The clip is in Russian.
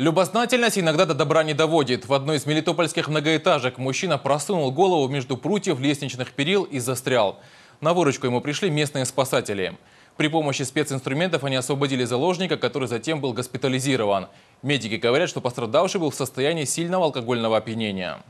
Любознательность иногда до добра не доводит. В одной из мелитопольских многоэтажек мужчина просунул голову между прутьев лестничных перил и застрял. На выручку ему пришли местные спасатели. При помощи специнструментов они освободили заложника, который затем был госпитализирован. Медики говорят, что пострадавший был в состоянии сильного алкогольного опьянения.